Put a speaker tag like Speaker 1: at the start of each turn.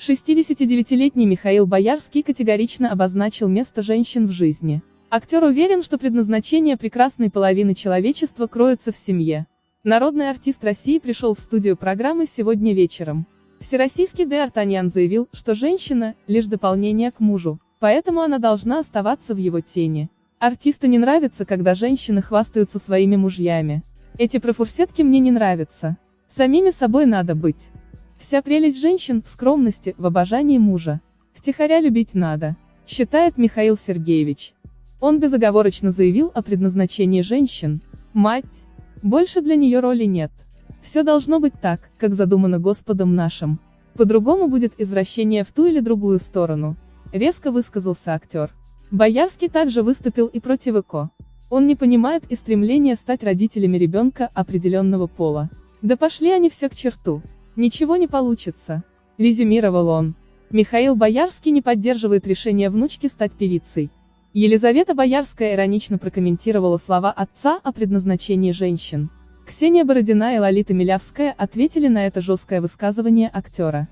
Speaker 1: 69-летний Михаил Боярский категорично обозначил место женщин в жизни. Актер уверен, что предназначение прекрасной половины человечества кроется в семье. Народный артист России пришел в студию программы сегодня вечером. Всероссийский Д'Артаньян заявил, что женщина – лишь дополнение к мужу, поэтому она должна оставаться в его тени. Артисту не нравится, когда женщины хвастаются своими мужьями. Эти профурсетки мне не нравятся. Самими собой надо быть. Вся прелесть женщин в скромности, в обожании мужа. Втихаря любить надо, считает Михаил Сергеевич. Он безоговорочно заявил о предназначении женщин. Мать. Больше для нее роли нет. Все должно быть так, как задумано Господом нашим. По-другому будет извращение в ту или другую сторону. Резко высказался актер. Боярский также выступил и против ЭКО. Он не понимает и стремления стать родителями ребенка определенного пола. Да пошли они все к черту. Ничего не получится. Резюмировал он. Михаил Боярский не поддерживает решение внучки стать певицей. Елизавета Боярская иронично прокомментировала слова отца о предназначении женщин. Ксения Бородина и Лолита Милявская ответили на это жесткое высказывание актера.